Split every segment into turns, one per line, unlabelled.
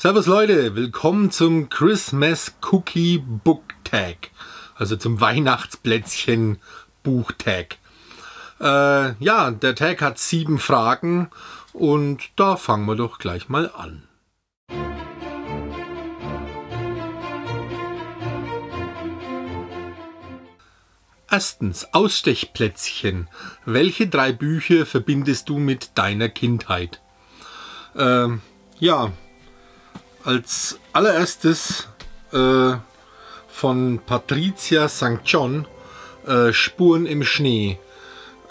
Servus Leute, willkommen zum Christmas Cookie Book Tag, also zum Weihnachtsplätzchen Buchtag. Äh, ja, der Tag hat sieben Fragen und da fangen wir doch gleich mal an. Erstens, Ausstechplätzchen. Welche drei Bücher verbindest du mit deiner Kindheit? Ähm, ja, als allererstes äh, von Patricia St. John äh, Spuren im Schnee.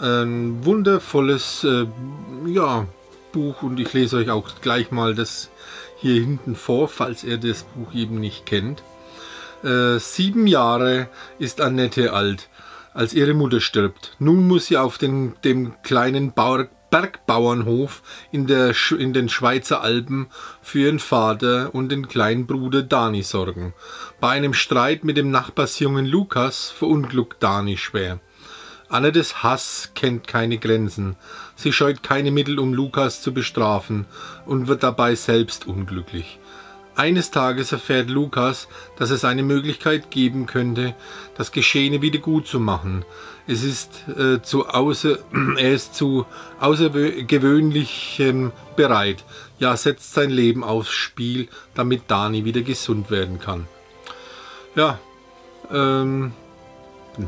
Ein wundervolles äh, ja, Buch und ich lese euch auch gleich mal das hier hinten vor, falls ihr das Buch eben nicht kennt. Äh, sieben Jahre ist Annette alt, als ihre Mutter stirbt. Nun muss sie auf den, dem kleinen Bauer, Bergbauernhof in, der, in den Schweizer Alpen für ihren Vater und den kleinen Bruder Dani sorgen. Bei einem Streit mit dem Nachbarsjungen Lukas verunglückt Dani schwer. Annettes Hass kennt keine Grenzen. Sie scheut keine Mittel, um Lukas zu bestrafen und wird dabei selbst unglücklich. Eines Tages erfährt Lukas, dass es eine Möglichkeit geben könnte, das Geschehene wieder gut zu machen. Es ist äh, zu außer, er ist zu außergewöhnlichem bereit, ja setzt sein Leben aufs Spiel, damit Dani wieder gesund werden kann. Ja, ähm,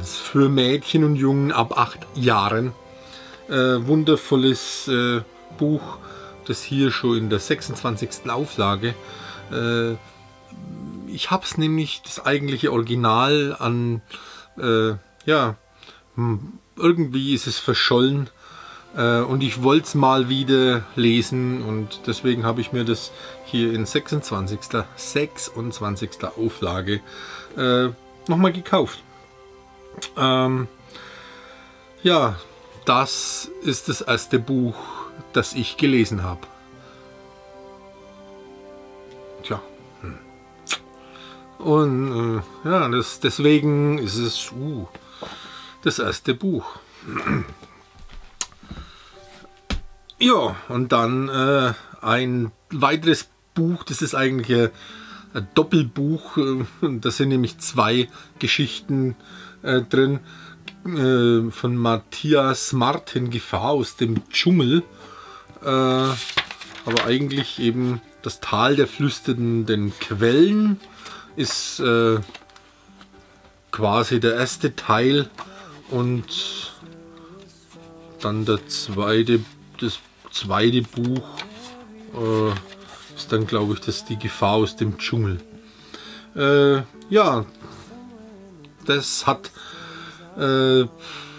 für Mädchen und Jungen ab acht Jahren. Äh, wundervolles äh, Buch, das hier schon in der 26. Auflage äh, ich habe es nämlich, das eigentliche Original an, äh, ja, irgendwie ist es verschollen äh, und ich wollte es mal wieder lesen und deswegen habe ich mir das hier in 26. 26. Auflage äh, nochmal gekauft. Ähm, ja, das ist das erste Buch, das ich gelesen habe. Und äh, ja, das, deswegen ist es uh, das erste Buch. ja, und dann äh, ein weiteres Buch, das ist eigentlich ein, ein Doppelbuch. Äh, da sind nämlich zwei Geschichten äh, drin. Äh, von Matthias Martin Gefahr aus dem Dschungel. Äh, aber eigentlich eben das Tal der flüsternden Quellen ist äh, quasi der erste Teil und dann der zweite, das zweite Buch äh, ist dann glaube ich das die Gefahr aus dem Dschungel. Äh, ja, das hat äh,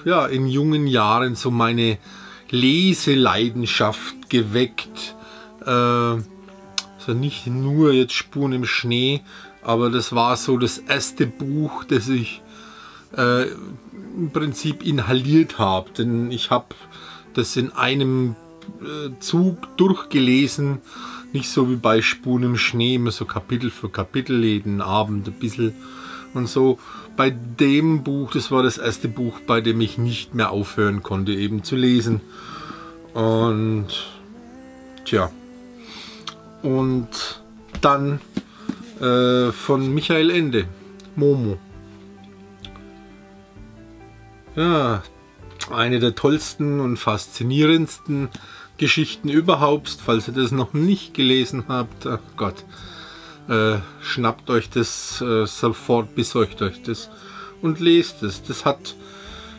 ja in jungen Jahren so meine Leseleidenschaft geweckt. Äh, also nicht nur jetzt Spuren im Schnee, aber das war so das erste Buch, das ich äh, im Prinzip inhaliert habe. Denn ich habe das in einem äh, Zug durchgelesen. Nicht so wie bei Spuren im Schnee, immer so Kapitel für Kapitel, jeden Abend ein bisschen und so. Bei dem Buch, das war das erste Buch, bei dem ich nicht mehr aufhören konnte, eben zu lesen. Und tja. Und dann äh, von Michael Ende. Momo. Ja, eine der tollsten und faszinierendsten Geschichten überhaupt. Falls ihr das noch nicht gelesen habt, ach Gott, äh, schnappt euch das äh, sofort, besorgt euch das und lest es. Das hat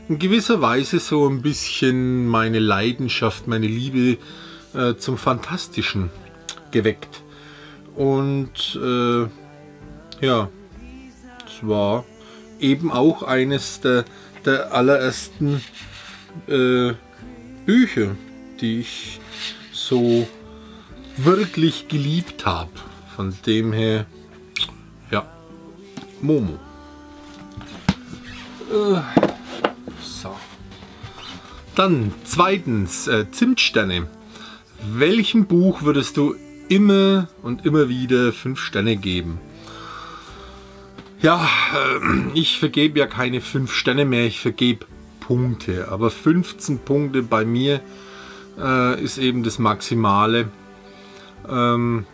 in gewisser Weise so ein bisschen meine Leidenschaft, meine Liebe äh, zum Fantastischen geweckt. Und äh, ja, es war eben auch eines der, der allerersten äh, Bücher, die ich so wirklich geliebt habe. Von dem her, ja, Momo. Äh, so. Dann zweitens, äh, Zimtsterne. Welchem Buch würdest du immer und immer wieder fünf Sterne geben. Ja, ähm, ich vergebe ja keine fünf Sterne mehr, ich vergebe Punkte. Aber 15 Punkte bei mir äh, ist eben das Maximale. Ähm,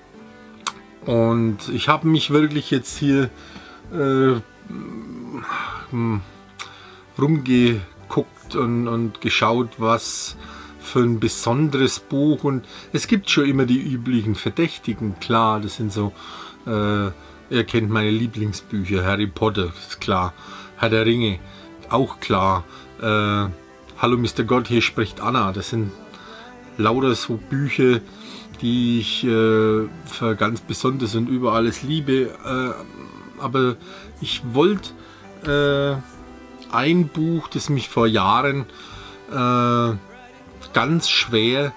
Und ich habe mich wirklich jetzt hier äh, rumgeguckt und, und geschaut, was für ein besonderes Buch. Und es gibt schon immer die üblichen Verdächtigen, klar, das sind so, äh, ihr kennt meine Lieblingsbücher, Harry Potter, ist klar, Herr der Ringe, auch klar, äh, Hallo Mr. Gott, hier spricht Anna, das sind lauter so Bücher, die ich äh, für ganz besonders und über alles liebe. Äh, aber ich wollte äh, ein Buch, das mich vor Jahren äh, ganz schwer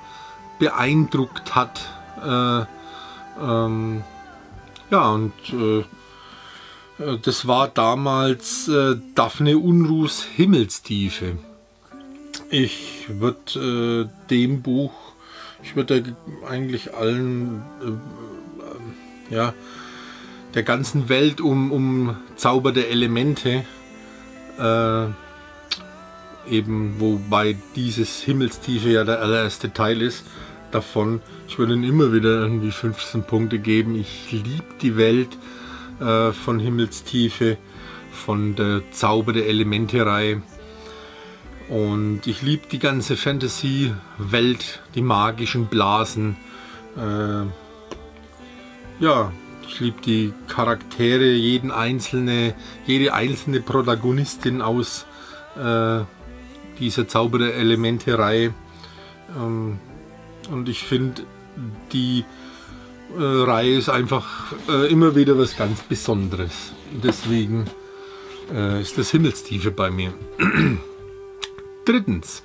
beeindruckt hat. Äh, ähm, ja, und äh, das war damals Daphne Unruhs Himmelstiefe. Ich würde dem Buch ich würde eigentlich allen, äh, ja, der ganzen Welt um, um Zauber der Elemente, äh, eben wobei dieses Himmelstiefe ja der allererste Teil ist, davon, ich würde ihnen immer wieder irgendwie 15 Punkte geben. Ich liebe die Welt äh, von Himmelstiefe, von der Zauber der Elemente-Reihe. Und ich liebe die ganze Fantasy-Welt, die magischen Blasen. Äh, ja, ich liebe die Charaktere, jeden einzelne, jede einzelne Protagonistin aus äh, dieser Zauberer-Elemente-Reihe. Ähm, und ich finde, die äh, Reihe ist einfach äh, immer wieder was ganz Besonderes. Deswegen äh, ist das Himmelstiefe bei mir. Drittens,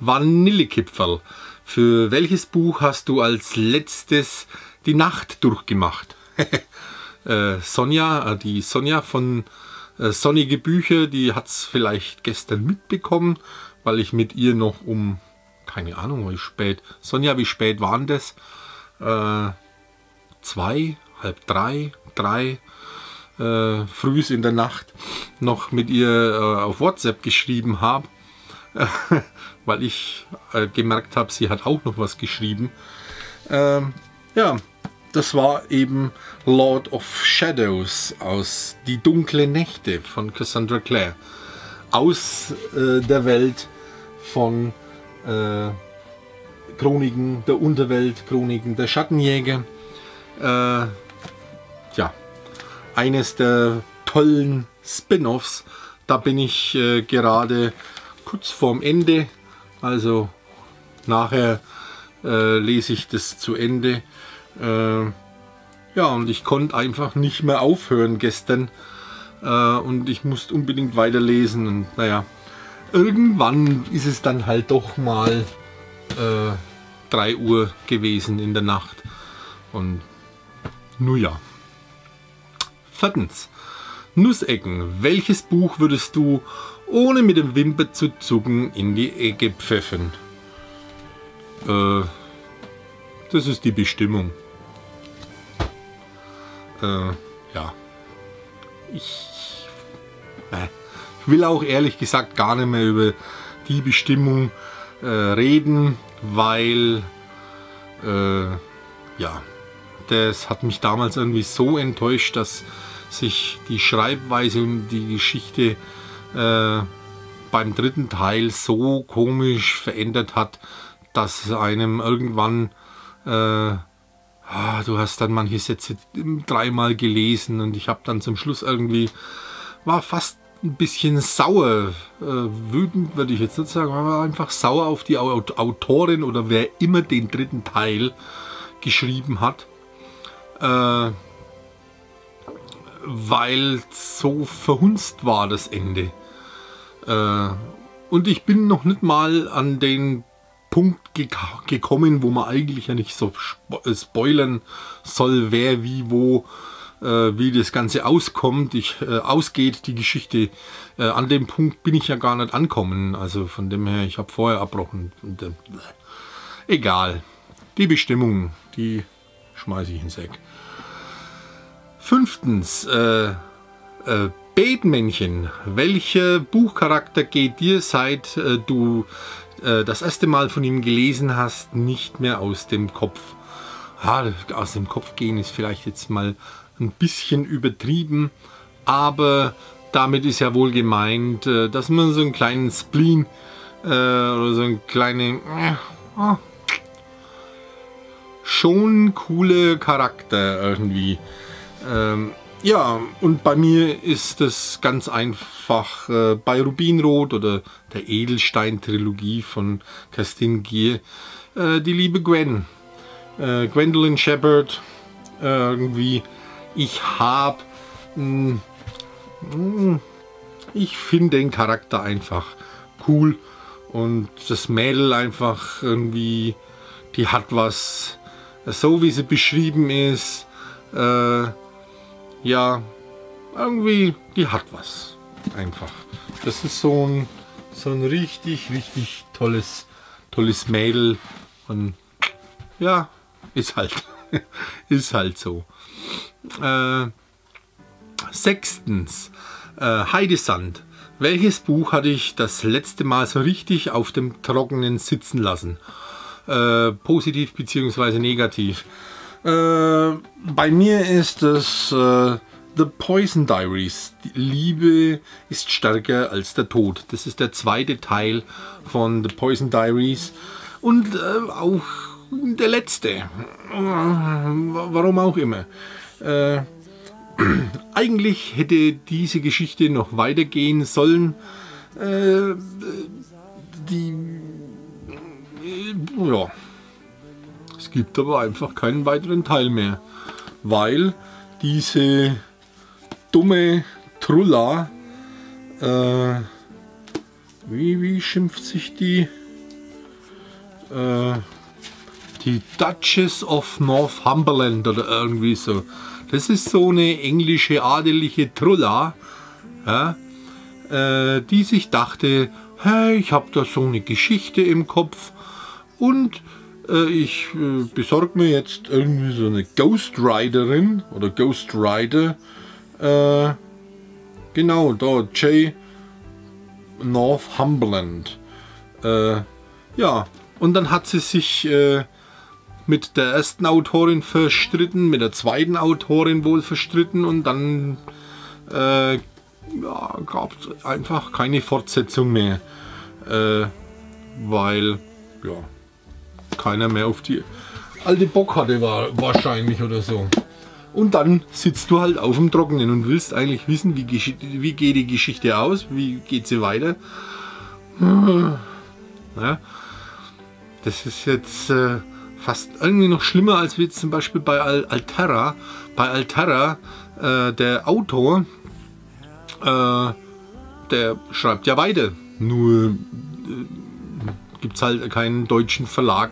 Vanillekipferl. Für welches Buch hast du als letztes die Nacht durchgemacht? äh, Sonja, äh, die Sonja von äh, Sonnige Bücher, die hat es vielleicht gestern mitbekommen, weil ich mit ihr noch um, keine Ahnung, wie spät, Sonja, wie spät waren das? Äh, zwei, halb drei, drei, äh, frühs in der Nacht noch mit ihr äh, auf WhatsApp geschrieben habe weil ich äh, gemerkt habe, sie hat auch noch was geschrieben. Ähm, ja, das war eben Lord of Shadows aus Die dunkle Nächte von Cassandra Clare. Aus äh, der Welt von äh, Chroniken der Unterwelt, Chroniken der Schattenjäger. Äh, ja, eines der tollen Spin-offs. Da bin ich äh, gerade kurz vorm Ende. Also nachher äh, lese ich das zu Ende. Äh, ja, und ich konnte einfach nicht mehr aufhören gestern. Äh, und ich musste unbedingt weiterlesen. Und naja, irgendwann ist es dann halt doch mal 3 äh, Uhr gewesen in der Nacht. Und nun ja. Viertens. Nussecken. Welches Buch würdest du ohne mit dem Wimper zu zucken in die Ecke pfeffern. Äh, das ist die Bestimmung. Äh, ja. Ich, äh, will auch ehrlich gesagt gar nicht mehr über die Bestimmung äh, reden, weil äh, ja, das hat mich damals irgendwie so enttäuscht, dass sich die Schreibweise und die Geschichte äh, beim dritten Teil so komisch verändert hat, dass einem irgendwann, äh, ah, du hast dann manche Sätze dreimal gelesen und ich habe dann zum Schluss irgendwie, war fast ein bisschen sauer, äh, wütend würde ich jetzt nicht sagen, aber einfach sauer auf die Autorin oder wer immer den dritten Teil geschrieben hat. Äh, weil so verhunzt war das Ende. Äh, und ich bin noch nicht mal an den Punkt ge gekommen, wo man eigentlich ja nicht so spo äh, spoilern soll, wer wie wo wie das Ganze auskommt, ich, äh, ausgeht, die Geschichte. Äh, an dem Punkt bin ich ja gar nicht ankommen. Also von dem her, ich habe vorher abbrochen. Und, äh, egal. Die Bestimmung, die schmeiße ich ins Eck. Fünftens, äh, äh, Beetmännchen. Welcher Buchcharakter geht dir, seit äh, du äh, das erste Mal von ihm gelesen hast, nicht mehr aus dem Kopf? ja, aus dem Kopf gehen ist vielleicht jetzt mal ein bisschen übertrieben, aber damit ist ja wohl gemeint, äh, dass man so einen kleinen Spleen äh, oder so einen kleinen äh, oh, schon coole Charakter irgendwie. Ähm, ja, und bei mir ist das ganz einfach äh, bei Rubinrot oder der Edelstein-Trilogie von Kerstin Gier äh, die liebe Gwen. Äh, Gwendolyn Shepard irgendwie. Ich habe hm, hm, ich finde den Charakter einfach cool und das Mädel einfach irgendwie, die hat was, so wie sie beschrieben ist, äh, ja, irgendwie, die hat was, einfach. Das ist so ein, so ein richtig, richtig tolles, tolles Mädel und ja, ist halt, ist halt so. Äh, sechstens, äh, Heidesand. Welches Buch hatte ich das letzte Mal so richtig auf dem Trockenen sitzen lassen? Äh, positiv bzw. negativ. Äh, bei mir ist es äh, The Poison Diaries. Die Liebe ist stärker als der Tod. Das ist der zweite Teil von The Poison Diaries. Und äh, auch der letzte. Warum auch immer. Äh, eigentlich hätte diese Geschichte noch weitergehen sollen. Äh, die, äh, ja, es gibt aber einfach keinen weiteren Teil mehr, weil diese dumme Trulla, äh, wie, wie schimpft sich die? Äh, die Duchess of Northumberland oder irgendwie so. Das ist so eine englische adelige Trulla, ja, äh, die sich dachte, hey, ich habe da so eine Geschichte im Kopf und äh, ich äh, besorge mir jetzt irgendwie so eine Ghost Riderin oder Ghost Rider. Äh, genau, da J. Northumberland. Äh, ja, und dann hat sie sich äh, mit der ersten Autorin verstritten, mit der zweiten Autorin wohl verstritten und dann äh, ja, gab es einfach keine Fortsetzung mehr, äh, weil ja, keiner mehr auf die alte Bock hatte war, wahrscheinlich oder so. Und dann sitzt du halt auf dem Trockenen und willst eigentlich wissen, wie, wie geht die Geschichte aus, wie geht sie weiter. Ja, das ist jetzt... Äh, fast irgendwie noch schlimmer als wie zum Beispiel bei Al Altera. Bei Altera, äh, der Autor, äh, der schreibt ja weiter. Nur äh, gibt es halt keinen deutschen Verlag,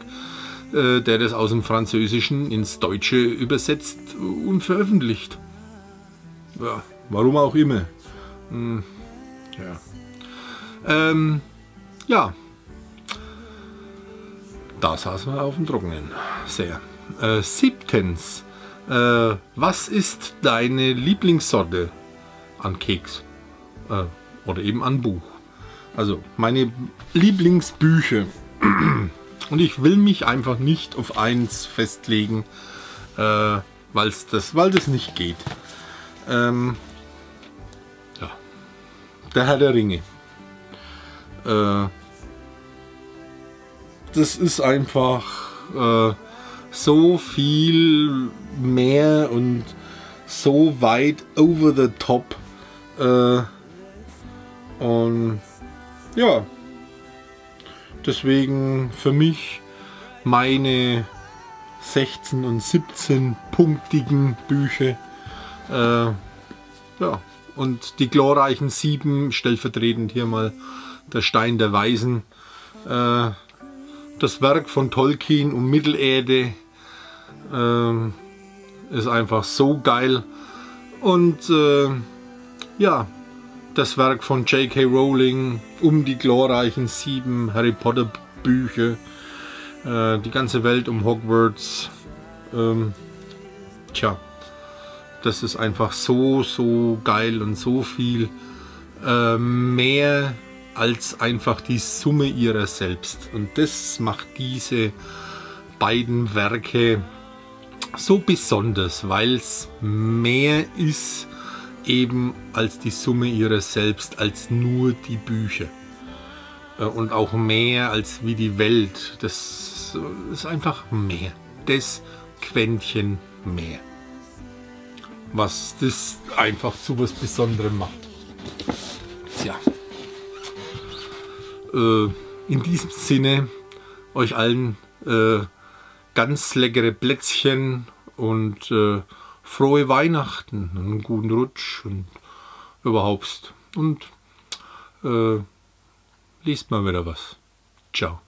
äh, der das aus dem Französischen ins Deutsche übersetzt und veröffentlicht. Ja, warum auch immer. Hm, ja. Ähm, ja, da saßen wir auf dem Trockenen. Sehr. Äh, siebtens. Äh, was ist deine Lieblingssorte an Keks? Äh, oder eben an Buch? Also meine Lieblingsbücher. Und ich will mich einfach nicht auf eins festlegen, äh, weil's das, weil das nicht geht. Ähm, ja. Der Herr der Ringe. Äh, das ist einfach äh, so viel mehr und so weit over the top. Äh, und ja, deswegen für mich meine 16 und 17 punktigen Bücher. Äh, ja, und die glorreichen sieben, stellvertretend hier mal der Stein der Weisen. Äh, das Werk von Tolkien um Mittelerde ähm, ist einfach so geil. Und äh, ja, das Werk von J.K. Rowling um die glorreichen sieben Harry Potter Bücher, äh, die ganze Welt um Hogwarts. Ähm, tja, das ist einfach so, so geil und so viel äh, mehr als einfach die Summe ihrer selbst. Und das macht diese beiden Werke so besonders, weil es mehr ist eben als die Summe ihrer selbst, als nur die Bücher. Äh, und auch mehr als wie die Welt. Das ist einfach mehr. Das Quäntchen mehr. Was das einfach zu was Besonderem macht. Tja. Äh, in diesem Sinne euch allen äh, ganz leckere Plätzchen und äh, frohe Weihnachten, einen guten Rutsch und überhaupt. Und äh, liest mal wieder was. Ciao.